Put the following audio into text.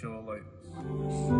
Sure, like.